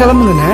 கிளம்புங்கண்ணே